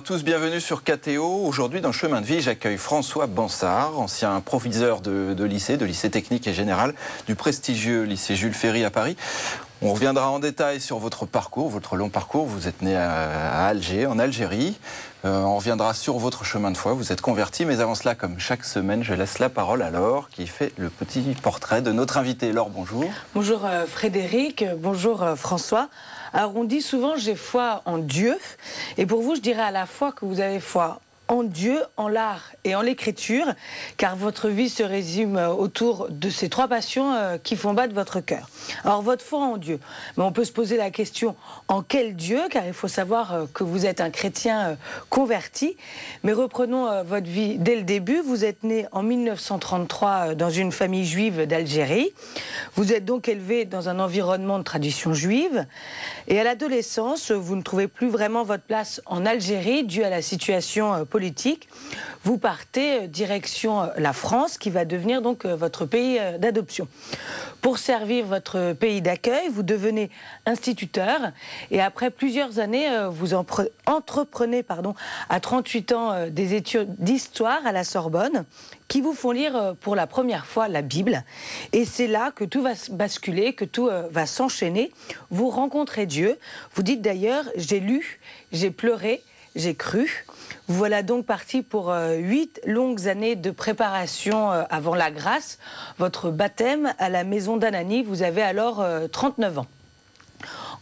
À tous, bienvenue sur KTO. Aujourd'hui, dans Chemin de Vie, j'accueille François Bansard, ancien proviseur de, lycée, de lycée technique et général, du prestigieux lycée Jules Ferry à Paris. On reviendra en détail sur votre parcours, votre long parcours. Vous êtes né à, Alger, en Algérie. Euh, on reviendra sur votre chemin de foi. Vous êtes converti, mais avant cela, comme chaque semaine, je laisse la parole à Laure qui fait le petit portrait de notre invité. Laure, bonjour. Bonjour euh, Frédéric, bonjour euh, François. Alors on dit souvent j'ai foi en Dieu, et pour vous je dirais à la fois que vous avez foi en Dieu, en l'art et en l'écriture, car votre vie se résume autour de ces trois passions euh, qui font battre votre cœur. Alors votre foi en Dieu, mais on peut se poser la question en quel Dieu, car il faut savoir euh, que vous êtes un chrétien euh, converti. Mais reprenons votre vie dès le début. Vous êtes né en 1933 dans une famille juive d'Algérie. Vous êtes donc élevé dans un environnement de tradition juive. Et à l'adolescence, vous ne trouvez plus vraiment votre place en Algérie dû à la situation politique vous partez euh, direction euh, la France, qui va devenir donc euh, votre pays d'adoption. Pour servir votre pays d'accueil, vous devenez instituteur et après plusieurs années, vous entreprenez pardon, à 38 ans des études d'histoire à la Sorbonne qui vous font lire pour la première fois la Bible. Et c'est là que tout va basculer, que tout va s'enchaîner. Vous rencontrez Dieu. Vous dites d'ailleurs, j'ai lu, j'ai pleuré, j'ai cru. Voilà donc parti pour euh, huit longues années de préparation euh, avant la grâce. Votre baptême à la maison d'Anani, vous avez alors 39 euh, ans.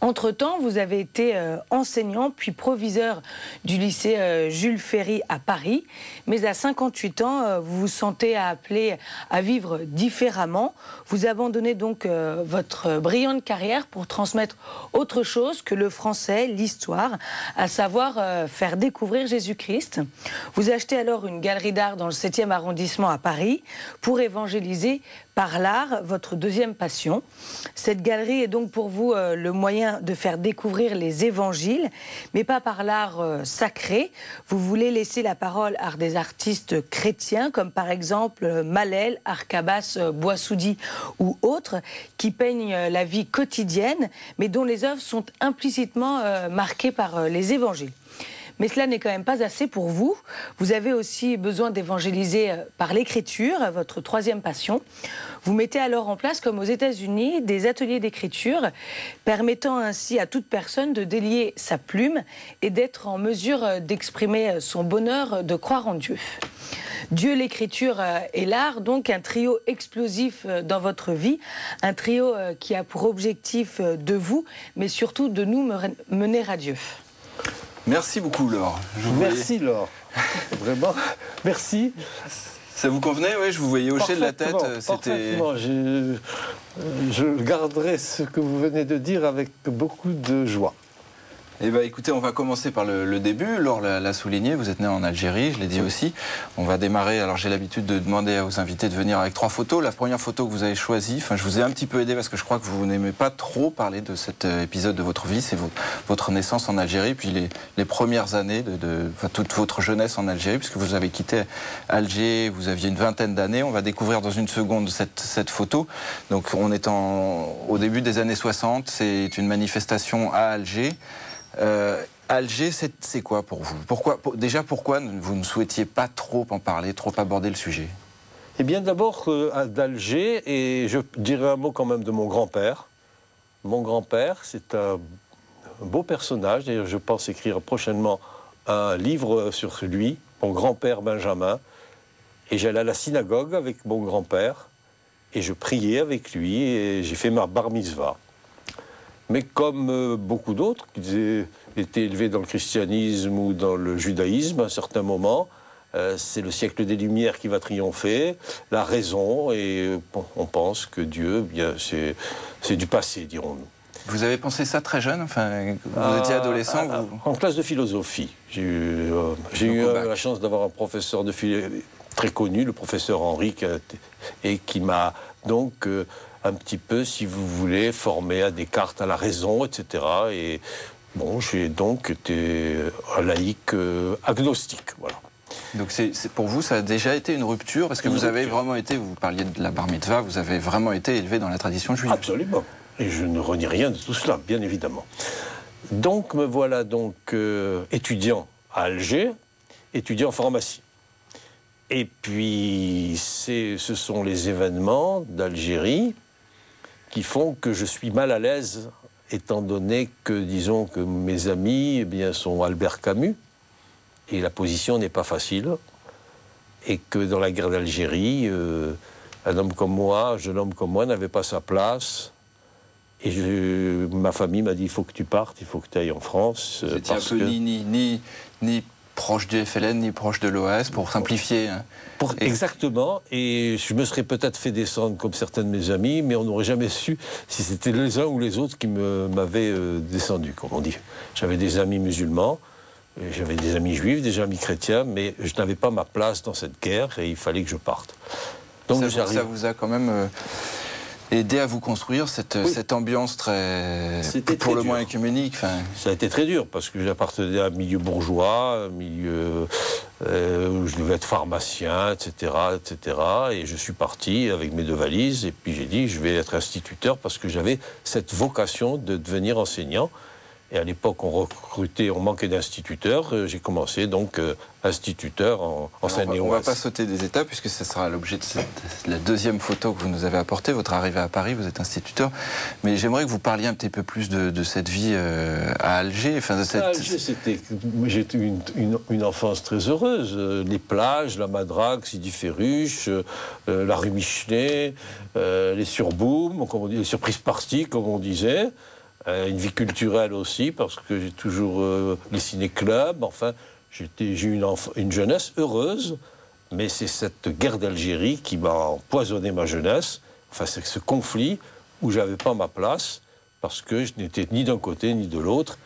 Entre-temps, vous avez été euh, enseignant puis proviseur du lycée euh, Jules Ferry à Paris. Mais à 58 ans, euh, vous vous sentez appelé à vivre différemment. Vous abandonnez donc votre brillante carrière pour transmettre autre chose que le français, l'histoire, à savoir faire découvrir Jésus-Christ. Vous achetez alors une galerie d'art dans le 7e arrondissement à Paris pour évangéliser par l'art, votre deuxième passion. Cette galerie est donc pour vous le moyen de faire découvrir les évangiles, mais pas par l'art euh, sacré. Vous voulez laisser la parole à des artistes chrétiens, comme par exemple euh, Malel, Arcabas, euh, Boissoudi ou autres, qui peignent la vie quotidienne, mais dont les œuvres sont implicitement marquées par les évangiles. Mais cela n'est quand même pas assez pour vous. Vous avez aussi besoin d'évangéliser euh, par l'écriture, votre troisième passion. Vous mettez alors en place, comme aux États-Unis, des ateliers d'écriture, permettant ainsi à toute personne de délier sa plume et d'être en mesure euh, d'exprimer euh, son bonheur de croire en Dieu. Dieu, l'écriture et l'art, donc un trio explosif dans votre vie, un trio qui a pour objectif de vous, mais surtout de nous mener à Dieu. Merci beaucoup, Laure. merci, Laure. Vraiment, merci. Ça vous convenait? Oui, je vous voyais hocher de la tête. C'était. Je, je garderai ce que vous venez de dire avec beaucoup de joie. Eh bien, écoutez, on va commencer par le, début. Laure l'a souligné, vous êtes né en Algérie, je l'ai dit aussi. On va démarrer. Alors, j'ai l'habitude de demander aux invités de venir avec trois photos. La première photo que vous avez choisie, enfin, je vous ai un petit peu aidé parce que je crois que vous n'aimez pas trop parler de cet euh, épisode de votre vie. C'est votre naissance en Algérie, puis les, premières années de, toute votre jeunesse en Algérie, puisque vous avez quitté Alger, vous aviez une vingtaine d'années. On va découvrir dans une seconde cette, photo. Donc, on est au début des années 60. C'est une manifestation à Alger. Euh, Alger, c'est quoi pour vous? Pourquoi, Déjà, pourquoi vous ne souhaitiez pas trop en parler, trop aborder le sujet? Eh bien, d'abord, euh, d'Alger, et je dirais un mot quand même de mon grand-père. Mon grand-père, c'est un beau personnage. D'ailleurs, je pense écrire prochainement un livre sur lui, mon grand-père Benjamin. Et j'allais à la synagogue avec mon grand-père, et je priais avec lui, et j'ai fait ma bar mitzvah. Mais comme euh, beaucoup d'autres qui étaient élevés dans le christianisme ou dans le judaïsme à un certain moment, euh, c'est le siècle des Lumières qui va triompher, la raison, et on pense que Dieu, bien, c'est du passé, dirons-nous. Vous avez pensé ça très jeune enfin, Vous étiez ah, adolescent ah, En classe de philosophie. J'ai eu, euh, la chance d'avoir un professeur de philosophie très connu, le professeur Henri, et qui m'a donc un petit peu, si vous voulez, formé à Descartes, à la raison, etc. Et bon, j'ai donc été un laïc euh, agnostique, voilà. Donc c'est, pour vous, ça a déjà été une rupture? Parce que vous avez vraiment été, vous parliez de la bar mitzvah, vous avez vraiment été élevé dans la tradition juive. Absolument. Et je ne renie rien de tout cela, bien évidemment. Donc me voilà donc euh, étudiant à Alger, étudier en pharmacie. Et puis, ce sont les événements d'Algérie qui font que je suis mal à l'aise, étant donné que, disons, que mes amis eh bien, sont Albert Camus, et la position n'est pas facile, et que dans la guerre d'Algérie, euh, un homme comme moi, un jeune homme comme moi, n'avait pas sa place. Et ma famille m'a dit il faut que tu partes, il faut que tu ailles en France. Vous un peu ni, ni, ni proche du FLN ni proche de l'OAS, pour simplifier. Hein. Pour, Exactement, et je me serais peut-être fait descendre comme certains de mes amis, mais on n'aurait jamais su si c'était les uns ou les autres qui m'avaient euh, descendu, comme on dit. J'avais des amis musulmans, j'avais des amis juifs, des amis chrétiens, mais je n'avais pas ma place dans cette guerre et il fallait que je parte. Donc ça, ça vous a quand même... Aider à vous construire cette, cette ambiance très, pour le moins écuménique. Ça a été très dur parce que j'appartenais à un milieu bourgeois, un milieu euh, où je devais être pharmacien, etc., etc. Et je suis parti avec mes deux valises et puis j'ai dit je vais être instituteur parce que j'avais cette vocation de devenir enseignant. Et à l'époque, on recrutait, on manquait d'instituteurs. Euh, j'ai commencé donc euh, instituteur en, en seine On ne va pas sauter des étapes puisque ce sera l'objet de, la deuxième photo que vous nous avez apportée, votre arrivée à Paris. Vous êtes instituteur, mais j'aimerais que vous parliez un petit peu plus de, cette vie euh, à Alger. Enfin, de cette... À Alger, c'était, j'ai eu une, enfance très heureuse. Les plages, la Madrague, Sidi Ferruche, la rue Michelet, les surbooms, les surprises parties, comme on disait. Euh, une vie culturelle aussi, parce que j'ai toujours euh, les ciné-clubs. Enfin, j'ai eu une, une, jeunesse heureuse, mais c'est cette guerre d'Algérie qui m'a empoisonné ma jeunesse. Enfin, c'est ce conflit où j'avais pas ma place, parce que je n'étais ni d'un côté ni de l'autre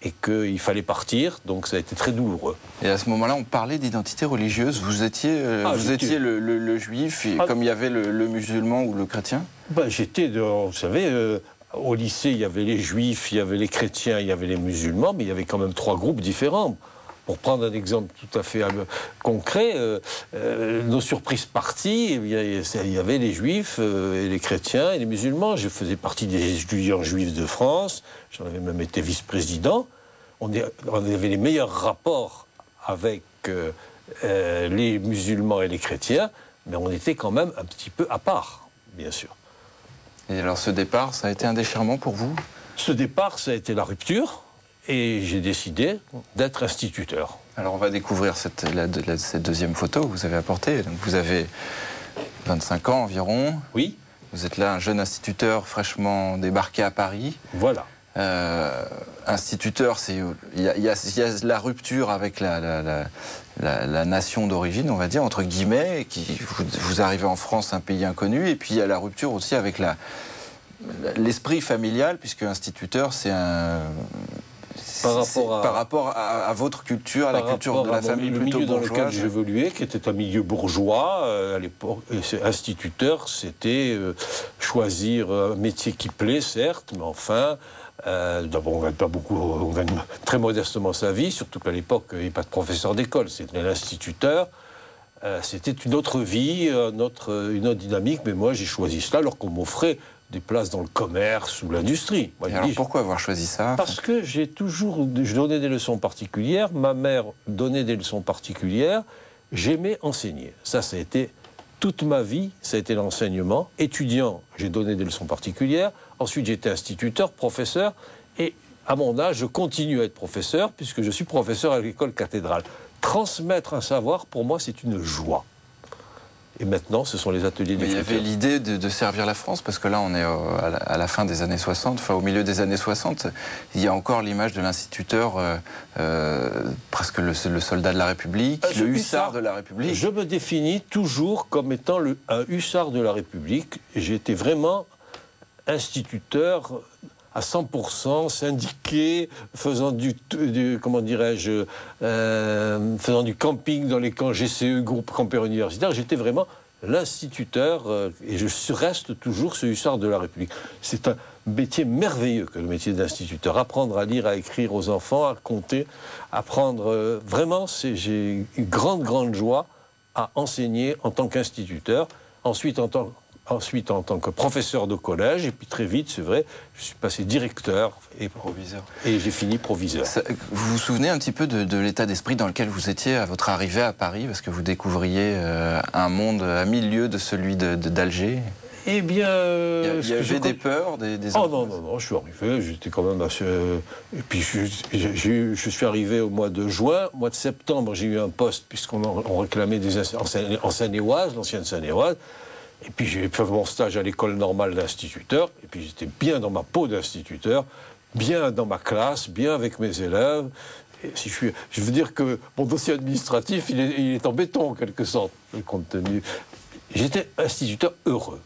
et qu'il fallait partir, donc ça a été très douloureux. Et à ce moment-là, on parlait d'identité religieuse. Vous étiez, euh, ah, vous étiez le, juif, et, ah. comme il y avait le, musulman ou le chrétien? Ben, J'étais, vous savez, au lycée, il y avait les juifs, il y avait les chrétiens, il y avait les musulmans, mais il y avait quand même trois groupes différents. Pour prendre un exemple tout à fait euh, concret, euh, euh, nos surprises parties, eh il y avait les juifs et les chrétiens et les musulmans. Je faisais partie des étudiants juifs de France, j'en avais même été vice-président. On, avait les meilleurs rapports avec les musulmans et les chrétiens, mais on était quand même un petit peu à part, bien sûr. Et alors ce départ, ça a été un déchirement pour vous? Ce départ, ça a été la rupture. Et j'ai décidé d'être instituteur. Alors on va découvrir cette, cette deuxième photo que vous avez apportée. Donc vous avez 25 ans environ. Oui. Vous êtes là un jeune instituteur fraîchement débarqué à Paris. Voilà. Euh, instituteur, c'est il y, a la rupture avec la, la, nation d'origine, on va dire entre guillemets, qui vous, arrivez en France, un pays inconnu, et puis il y a la rupture aussi avec la l'esprit familial, puisque instituteur, c'est un par rapport, à, par rapport à, votre culture, à la culture de la famille le plutôt milieu dans lequel j'évoluais, qui était un milieu bourgeois euh, à l'époque. Instituteur, c'était euh, choisir un métier qui plaît, certes, mais enfin euh, D'abord, on gagne pas beaucoup, on gagne très modestement sa vie, surtout qu'à l'époque, il n'y avait pas de professeur d'école, c'était l'instituteur. Euh, c'était une autre vie, une autre, une autre dynamique, mais moi j'ai choisi cela alors qu'on m'offrait des places dans le commerce ou l'industrie. alors pourquoi avoir choisi ça Parce que j'ai toujours, je donnais des leçons particulières, ma mère donnait des leçons particulières, j'aimais enseigner. Ça, ça a été toute ma vie, ça a été l'enseignement. Étudiant, j'ai donné des leçons particulières. Ensuite, j'étais instituteur, professeur. Et à mon âge, je continue à être professeur puisque je suis professeur à l'école cathédrale. Transmettre un savoir, pour moi, c'est une joie. Et maintenant, ce sont les ateliers Mais il y avait l'idée de, servir la France, parce que là, on est à, la, fin des années 60, enfin au milieu des années 60. Il y a encore l'image de l'instituteur, euh, euh, presque le, soldat de la République, euh, le hussard de la République. Je me définis toujours comme étant le, un hussard de la République. J'ai été vraiment instituteur à 100% syndiqué, faisant du, comment dirais-je, euh, faisant du camping dans les camps GCE, groupe campeur universitaire. J'étais vraiment l'instituteur euh, et je reste toujours ce hussard de la République. C'est un métier merveilleux que le métier d'instituteur. Apprendre à lire, à écrire aux enfants, à compter, apprendre. Euh, vraiment, j'ai une grande, grande joie à enseigner en tant qu'instituteur. Ensuite, en tant ensuite en tant que professeur de collège, et puis très vite, c'est vrai, je suis passé directeur et proviseur. Et j'ai fini proviseur. vous vous souvenez un petit peu de, l'état d'esprit dans lequel vous étiez à votre arrivée à Paris, parce que vous découvriez euh, un monde à mille lieues de celui d'Alger? Eh bien. Il y, avait des peurs, des, des Oh non, non, non, je suis arrivé, j'étais quand même assez. Et puis je, je, suis arrivé au mois de juin. Au mois de septembre, j'ai eu un poste, puisqu'on réclamait des en Seine-et-Oise, l'ancienne Seine-et-Oise. Et puis j'ai fait mon stage à l'école normale d'instituteur. Et puis j'étais bien dans ma peau d'instituteur, bien dans ma classe, bien avec mes élèves. Et si je, suis, je veux dire que mon dossier administratif, il est, il est en béton en quelque sorte, compte tenu. J'étais instituteur heureux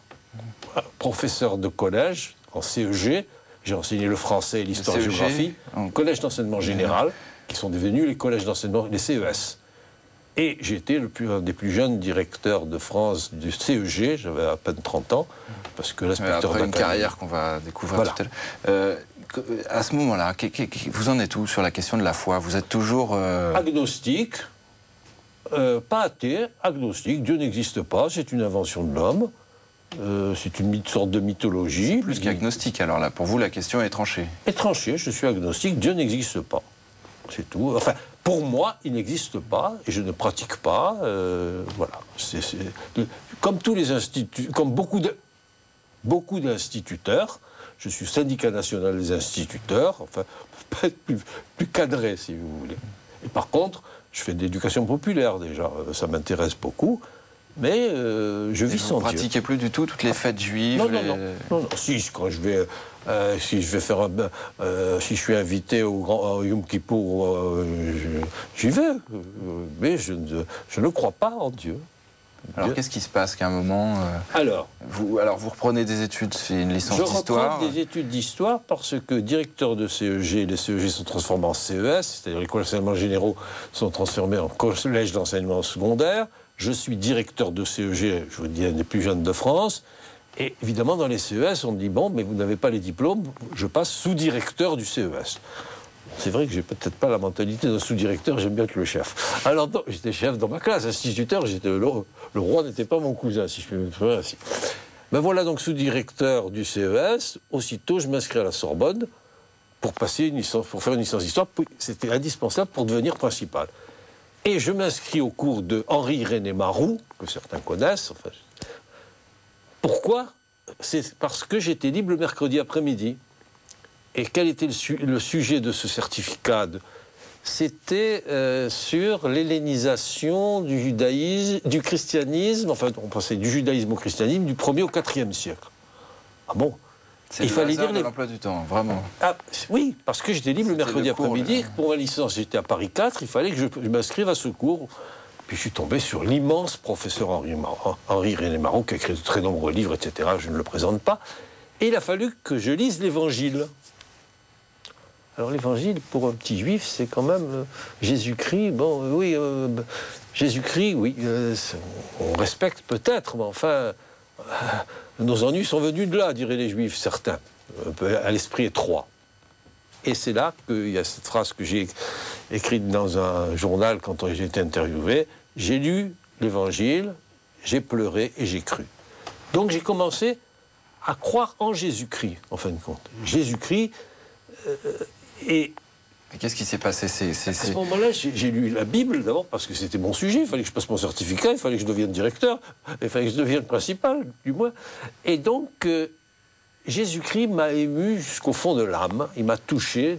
professeur de collège en CEG. J'ai enseigné le français et l'histoire-géographie, en collège d'enseignement général, qui sont devenus les collèges d'enseignement, les CES. Et été le plus, un des plus jeunes directeurs de France du CEG, j'avais à peine 30 ans, parce que l'inspecteur Après une carrière qu'on va découvrir tout à l'heure. Euh, à ce moment-là, vous en êtes où sur la question de la foi? Vous êtes toujours... Euh, agnostique, euh, pas athée, agnostique, Dieu n'existe pas, c'est une invention de l'homme. Euh, c'est une sorte de mythologie. Plus qu'agnostique, alors là, pour vous, la question est tranchée. Est tranchée, je suis agnostique, Dieu n'existe pas. C'est tout. Enfin, pour moi, il n'existe pas et je ne pratique pas. Euh, voilà. comme tous les instituts, comme beaucoup de, beaucoup d'instituteurs, je suis syndicat national des instituteurs, enfin, pas être plus, plus cadré, si vous voulez. Et par contre, je fais de l'éducation populaire déjà, ça m'intéresse beaucoup mais euh, je vis sans Dieu. Vous ne pratiquez plus du tout toutes les fêtes juives Non, non, non, Si, quand je vais, euh, si je vais faire, euh, si je suis invité au grand Yom Kippour, j'y vais. Mais je ne, je ne crois pas en Dieu. Alors qu'est-ce qui se passe qu'à un moment Alors vous alors vous reprenez des études, c'est une licence d'histoire. Je reprends des études d'histoire parce que directeur de CEG, les CEG sont transformés en CES, c'est-à-dire les collèges d'enseignement généraux sont transformés en collèges d'enseignement secondaire je suis directeur de CEG, je vous dis, un des plus jeunes de France. Et évidemment, dans les CES, on dit Bon, mais vous n'avez pas les diplômes, je passe sous-directeur du CES. C'est vrai que j'ai peut-être pas la mentalité d'un sous-directeur, j'aime bien être le chef. Alors, j'étais chef dans ma classe, instituteur, j'étais le, roi n'était pas mon cousin, si je peux me faire ainsi. Ben voilà donc sous-directeur du CES. Aussitôt, je m'inscris à la Sorbonne pour passer une licence, pour faire une licence d'histoire. C'était indispensable pour devenir principal. Et je m'inscris au cours de Henri René Marou, que certains connaissent. pourquoi? C'est parce que j'étais libre le mercredi après-midi. Et quel était le, sujet de ce certificat C'était euh, sur l'hellénisation du judaïsme, du christianisme, enfin on pensait du judaïsme au christianisme du 1er au 4e siècle. Ah bon? Il fallait dire l'emploi du temps, vraiment. Ah, oui, parce que j'étais libre le mercredi après-midi. Pour ma licence, j'étais à Paris 4. Il fallait que je, m'inscrive à ce cours. Puis je suis tombé sur l'immense professeur Henri, Henri René Marot, qui a écrit de très nombreux livres, etc. Je ne le présente pas. Et il a fallu que je lise l'Évangile. Alors l'Évangile, pour un petit juif, c'est quand même euh, Jésus-Christ. Bon, euh, oui, euh, Jésus-Christ, oui, on respecte peut-être, mais enfin, nos ennuis sont venus de là, diraient les juifs, certains, à l'esprit étroit. Et c'est là qu'il y a cette phrase que j'ai écrite dans un journal quand j'ai été interviewé. J'ai lu l'évangile, j'ai pleuré et j'ai cru. Donc j'ai commencé à croire en Jésus-Christ, en fin de compte. Jésus-Christ. Euh, et Qu'est-ce qui s'est passé À ce moment-là, j'ai lu la Bible d'abord parce que c'était mon sujet. Il fallait que je passe mon certificat, il fallait que je devienne directeur, il fallait que je devienne principal, du moins. Et donc, euh, Jésus-Christ m'a ému jusqu'au fond de l'âme. Il m'a touché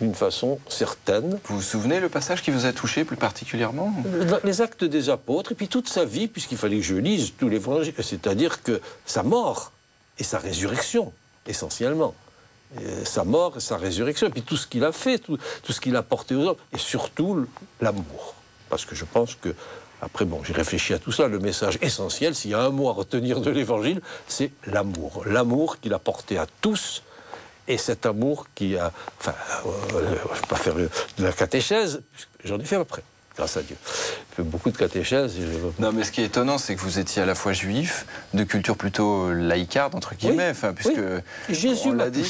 d'une façon certaine. Vous vous souvenez le passage qui vous a touché plus particulièrement? Les actes des apôtres, et puis toute sa vie, puisqu'il fallait que je lise tous les c'est-à-dire que sa mort et sa résurrection, essentiellement sa mort et sa résurrection, et puis tout ce qu'il a fait, tout, ce qu'il a porté aux hommes, et surtout l'amour. Parce que je pense que, après, bon, j'ai réfléchi à tout ça, le message essentiel, s'il y a un mot à retenir de l'évangile, c'est l'amour. L'amour qu'il a porté à tous, et cet amour qui a. Enfin, euh, je ne vais pas faire de la catéchèse, j'en ai fait après. Grâce à Dieu. Je fais beaucoup de catéchèses. Non, mais ce qui est étonnant, c'est que vous étiez à la fois juif, de culture plutôt laïcarde, entre guillemets, puisque. Jésus l'a dit.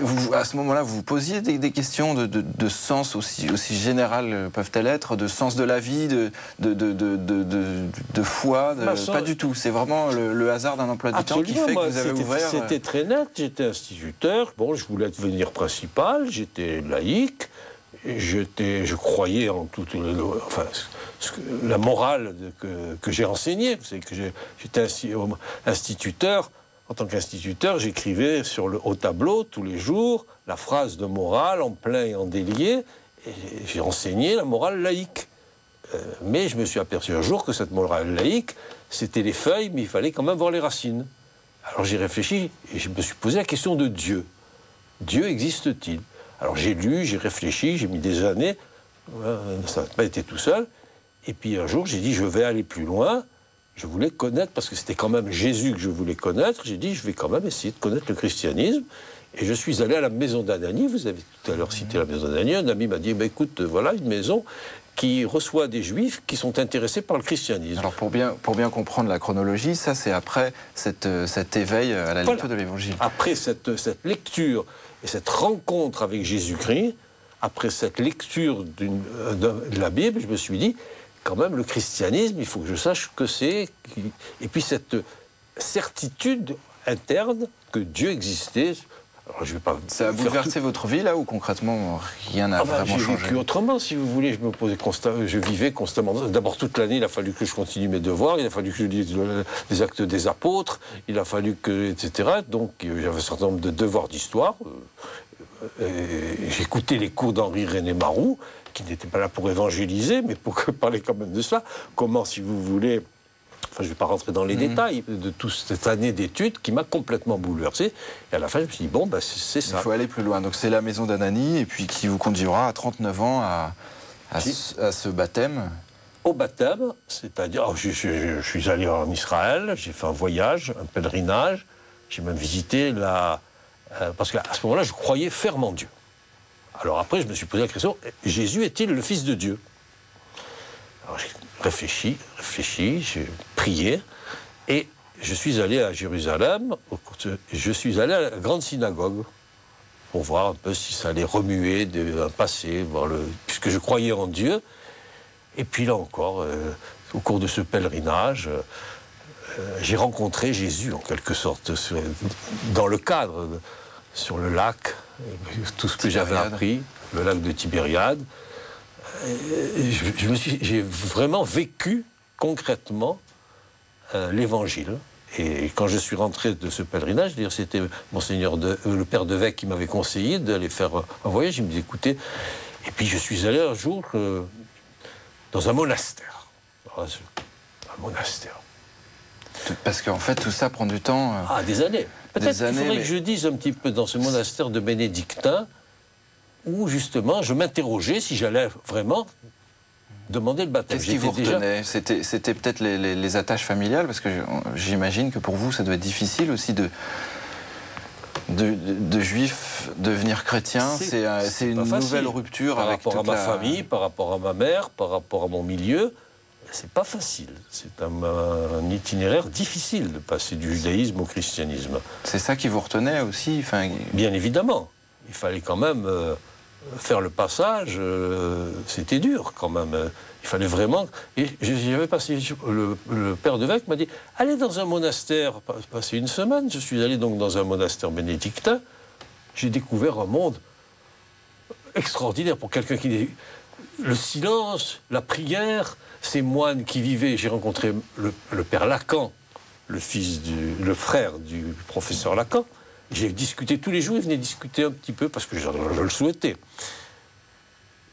Vous, à ce moment-là, vous vous posiez des, questions de, sens aussi, aussi générales peuvent-elles être, de sens de la vie, de, de, de foi bah, Pas du tout. C'est vraiment le, hasard d'un emploi du temps qui fait que vous avez ouvert. C'était euh, très net. J'étais instituteur. Bon, je voulais devenir principal. J'étais laïque je croyais en toute enfin, la morale que, j'ai enseignée. Savez que j'étais instituteur. En tant qu'instituteur, j'écrivais sur le haut tableau tous les jours la phrase de morale en plein et en délié. J'ai enseigné la morale laïque. Euh, mais je me suis aperçu un jour que cette morale laïque, c'était les feuilles, mais il fallait quand même voir les racines. Alors j'ai réfléchi et je me suis posé la question de Dieu. Dieu existe-t-il? Alors j'ai lu, j'ai réfléchi, j'ai mis des années, ça n'a pas été tout seul. Et puis un jour, j'ai dit, je vais aller plus loin. Je voulais connaître, parce que c'était quand même Jésus que je voulais connaître. J'ai dit, je vais quand même essayer de connaître le christianisme. Et je suis allé à la maison d'Anani. Vous avez tout à l'heure cité la maison d'Anani. Un ami m'a dit, bah, écoute, voilà une maison qui reçoit des juifs qui sont intéressés par le christianisme. Alors pour bien, pour bien comprendre la chronologie, ça c'est après cette, cet éveil à la lecture de l'Évangile. Après cette, cette lecture et cette rencontre avec Jésus-Christ, après cette lecture euh, de la Bible, je me suis dit, quand même, le christianisme, il faut que je sache que c'est. Et puis cette certitude interne que Dieu existait. Alors, je vais pas ça a bouleversé votre vie là ou concrètement rien n'a ah bah, vraiment changé? J'ai vécu autrement, si vous voulez. Je me posais constamment, je vivais constamment. D'abord toute l'année, il a fallu que je continue mes devoirs, il a fallu que je lise les actes des apôtres, il a fallu que etc. Donc j'avais un certain nombre de devoirs d'histoire. Euh, j'écoutais les cours d'Henri René Marou, qui n'était pas là pour évangéliser, mais pour parler quand même de ça. Comment, si vous voulez, je ne vais pas rentrer dans les mhm. détails de toute cette année d'études qui m'a complètement bouleversé. Et à la fin, je me suis dit, bon, bah, c'est ça. Il faut aller plus loin. Donc c'est la maison d'Anani, et puis qui vous conduira à 39 ans à, à, ce, baptême Au baptême, c'est-à-dire, je, suis allé en Israël, j'ai fait un voyage, un pèlerinage, j'ai même visité la... Euh, parce qu'à ce moment-là, je croyais fermement Dieu. Alors après, je me suis posé la question, Jésus est-il le Fils de Dieu? Alors j'ai réfléchi, réfléchi, j'ai et je suis allé à Jérusalem, je suis allé à la grande synagogue pour voir un peu si ça allait remuer un passé, voir le, puisque je croyais en Dieu. Et puis là encore, euh, au cours de ce pèlerinage, euh, j'ai rencontré Jésus en quelque sorte, dans le cadre, sur le lac, tout ce que j'avais appris, le lac de Tibériade. Je, me suis, j'ai vraiment vécu concrètement euh, l'évangile. Et quand je suis rentré de ce pèlerinage, c'était Monseigneur de, euh, le père Devec qui m'avait conseillé d'aller faire un voyage. Il me dit écoutez, et puis je suis allé un jour euh, dans un monastère. Un monastère. Parce qu'en fait, tout ça prend du temps. ah, des années. Peut-être qu'il faudrait que je dise un petit peu dans ce monastère de bénédictins où justement je m'interrogeais si j'allais vraiment demander le baptême. Qu'est-ce qui vous retenait? C'était peut-être les, attaches familiales, parce que j'imagine que pour vous, ça doit être difficile aussi de, de, juif devenir chrétien. C'est une nouvelle rupture par avec rapport à ma famille, par rapport à ma mère, par rapport à mon milieu. C'est pas facile. C'est un, itinéraire difficile de passer du judaïsme au christianisme. C'est ça qui vous retenait aussi enfin... Bien évidemment. Il fallait quand même. Euh, faire le passage, euh, c'était dur quand même. Il fallait vraiment. J'avais passé. Le, père de Vec m'a dit allez dans un monastère, passer une semaine. Je suis allé donc dans un monastère bénédictin. J'ai découvert un monde extraordinaire pour quelqu'un qui. Le silence, la prière, ces moines qui vivaient. J'ai rencontré le, père Lacan, le frère du professeur Lacan. J'ai discuté tous les jours, il venait discuter un petit peu parce que je, le souhaitais.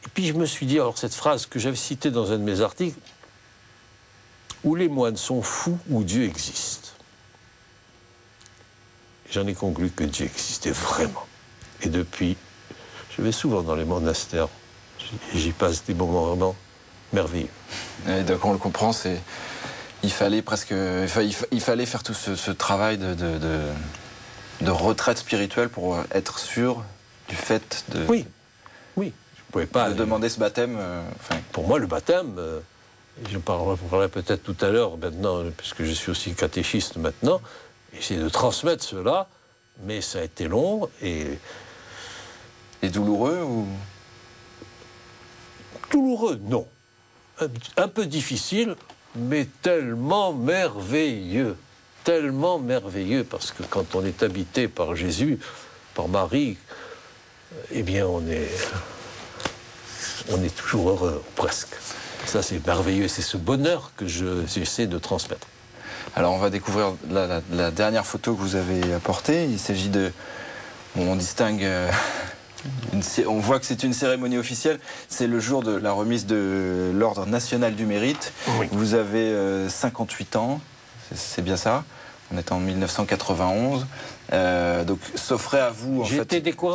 Et puis je me suis dit, alors cette phrase que j'avais citée dans un de mes articles, où les moines sont fous, où Dieu existe. J'en ai conclu que Dieu existait vraiment. Et depuis, je vais souvent dans les monastères, j'y passe des moments vraiment merveilleux. Donc on le comprend, c'est il fallait presque, il, fallait faire tout ce, travail de retraite spirituelle pour être sûr du fait de. Oui, oui. pouvais pas de demander ce baptême. euh, enfin, Pour moi, le baptême, euh, je parlerai, parlerai peut-être tout à l'heure maintenant, puisque je suis aussi catéchiste maintenant, essayer de transmettre cela, mais ça a été long et et douloureux ou? Douloureux, non. Un, un peu difficile, mais tellement merveilleux. Tellement merveilleux, parce que quand on est habité par Jésus, par Marie, eh bien, on est, on est toujours heureux, presque. Ça, c'est merveilleux. C'est ce bonheur que je- j'essaie de transmettre. Alors on va découvrir la, la- la dernière photo que vous avez apportée. Il s'agit de... bon, on distingue... euh, une on voit que c'est une cérémonie officielle. C'est le jour de la remise de l'Ordre national du mérite. Oui. Vous avez euh, 58 ans, c'est- bien ça On est en 1991. Euh, donc s'offrait à vous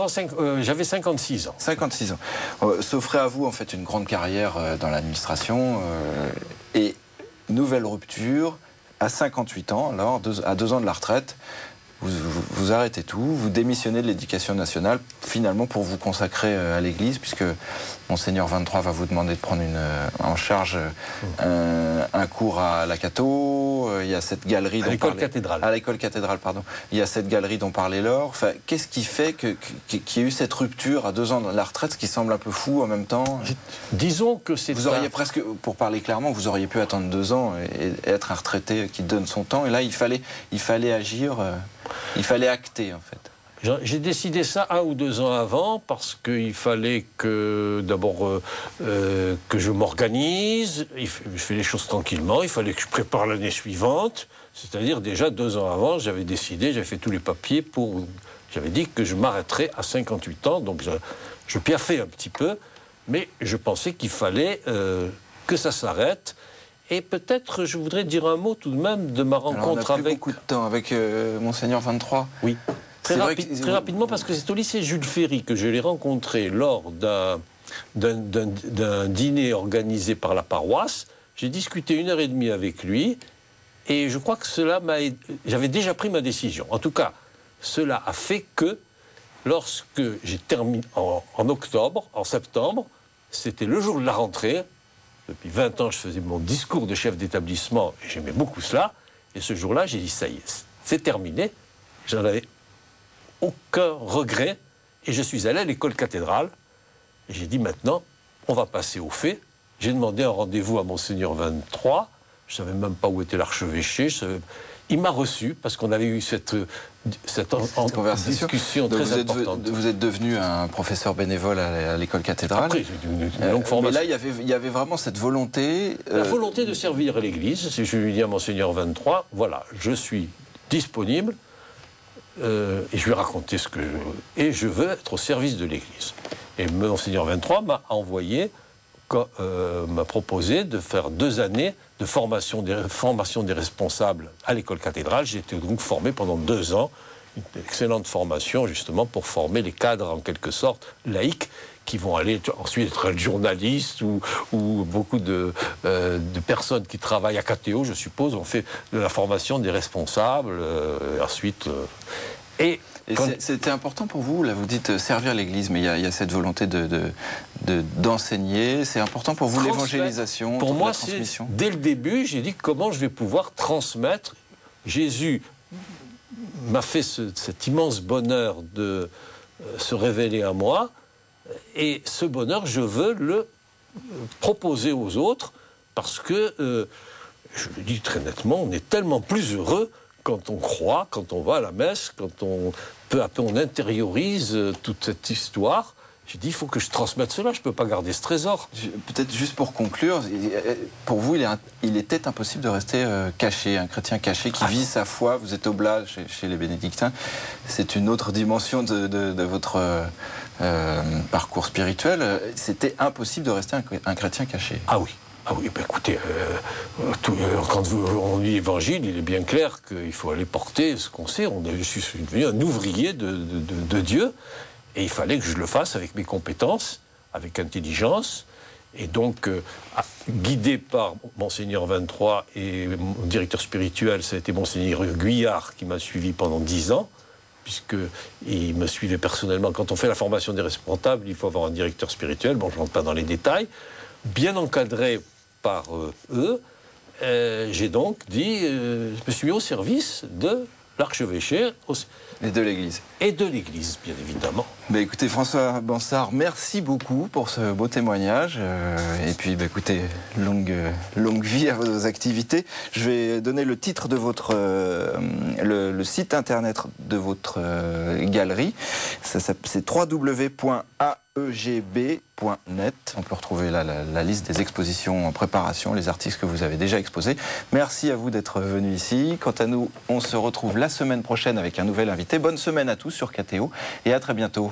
cinq- euh, j'avais 56 ans. 56 ans. Euh, S'offrait à vous en fait une grande carrière euh, dans l'administration et nouvelle rupture à 58 ans, alors deux- à deux ans de la retraite. Vous, vous- vous arrêtez tout, vous démissionnez de l'éducation nationale, finalement pour vous consacrer euh, à l'Église, puisque Monseigneur 23 va vous demander de prendre une, euh, en charge euh, un, un cours à la Cato. Il y a cette galerie À dont l'école parlait- cathédrale. À l'école cathédrale, pardon. Il y a cette galerie dont parlait Laure. Enfin, qu'est-ce qui fait qu'il y ait eu cette rupture à deux ans de la retraite, ce qui semble un peu fou en même temps? Disons que c'est Vous auriez presque, pour parler clairement, vous auriez pu attendre deux ans et, et être un retraité qui donne son temps. Et là, il fallait, il fallait agir, il fallait acter en fait. J'ai- décidé ça un ou deux ans avant parce qu'il fallait que d'abord euh, euh, que je m'organise, je fais les choses tranquillement, il fallait que je prépare l'année suivante. C'est-à-dire déjà deux ans avant, j'avais décidé, j'avais fait tous les papiers pour... J'avais dit que je m'arrêterais à 58 ans, donc je, je piaffais un petit peu, mais je pensais qu'il fallait euh, que ça s'arrête. Et peut-être je voudrais dire un mot tout de même de ma Alors, on rencontre plus avec... beaucoup de temps avec euh, Monseigneur 23. Oui. Très, C'est vrai rapi- que- très rapidement, parce que c'est au lycée Jules Ferry que je l'ai rencontré lors d'un, dîner organisé par la paroisse. J'ai discuté une heure et demie avec lui et je crois que cela m'a. J'avais déjà pris ma décision. En tout cas, cela a fait que lorsque j'ai terminé en, en octobre, en septembre, c'était le jour de la rentrée. Depuis 20 ans, je faisais mon discours de chef d'établissement et j'aimais beaucoup cela. Et ce jour-là, j'ai dit ça y est, c'est terminé. J'en avais aucun regret. Et je suis allé à l'école cathédrale. J'ai dit maintenant, on va passer au fait. J'ai demandé un rendez-vous à Monseigneur 23. Je ne savais même pas où était l'archevêché. Il m'a reçu parce qu'on avait eu cette, cette en- Conversation. discussion Donc, très vous, êtes, importante. vous êtes devenu un professeur bénévole à, l'école cathédrale. Après, une, une Euh, longue mais formation. là, il y avait, il y avait vraiment cette volonté. La euh, volonté de servir l'Église, si je lui dis à Monseigneur 23, voilà, je suis disponible euh, et je lui ai raconté ce que je et je veux être au service de l'Église. Et Monseigneur 23 m'a envoyé, euh, m'a proposé de faire deux années de formation des, formation des responsables à l'école cathédrale. J'ai été donc formé pendant deux ans, une excellente formation justement pour former les cadres en quelque sorte laïcs qui vont aller ensuite être journalistes ou, ou beaucoup de, euh, personnes qui travaillent à KTO, je suppose, ont fait de la formation des responsables, euh, ensuite... et Et quand- c'est- c'était important pour vous, là vous dites euh, servir l'Église, mais il y, a- il y a cette volonté de, de- de- d'enseigner. c'est important pour vous l'évangélisation, Pour moi, dès le début, j'ai dit comment je vais pouvoir transmettre. Jésus m'a fait ce- cet immense bonheur de euh, se révéler à moi, et ce bonheur, je veux le euh, proposer aux autres parce que, euh, je le dis très nettement, on est tellement plus heureux quand on croit, quand on va à la messe, quand on peu à peu on intériorise euh, toute cette histoire. J'ai dit, il faut que je transmette cela, je ne peux pas garder ce trésor. Peut-être juste pour conclure, euh, pour vous, il, est un- il était impossible de rester euh, caché, un chrétien caché qui Ah. vit sa foi. Vous êtes oblate chez, chez les bénédictins. C'est une autre dimension de, de- de votre euh, parcours spirituel. C'était impossible de rester un, un chrétien caché. Ah oui. Ah oui, ben écoutez, euh, euh, quand on lit l'Évangile, il est bien clair qu'il faut aller porter ce qu'on sait. On est- je suis devenu un ouvrier de, Dieu, et il fallait que je le fasse avec mes compétences, avec intelligence, et donc euh, guidé par Monseigneur 23 et mon directeur spirituel, ça a été Monseigneur Guyard qui m'a suivi pendant dix ans. puisqu'il me suivait personnellement. Quand on fait la formation des responsables, il faut avoir un directeur spirituel. Bon, je ne rentre pas dans les détails. Bien encadré par euh, eux, euh, j'ai donc dit, euh, je me suis mis au service de l'archevêché. Et de l'Église. Et de l'Église, bien évidemment. Bah, écoutez, François Bansard, merci beaucoup pour ce beau témoignage. Euh, et puis, bah, écoutez, longue, longue vie à vos activités. Je vais donner le titre de votre. Euh, le, site internet de votre euh, galerie. C'est www.a egb.net. On peut retrouver la, liste des expositions en préparation, les artistes que vous avez déjà exposés. Merci à vous d'être venu ici. Quant à nous, on se retrouve la semaine prochaine avec un nouvel invité. Bonne semaine à tous sur KTO et à très bientôt.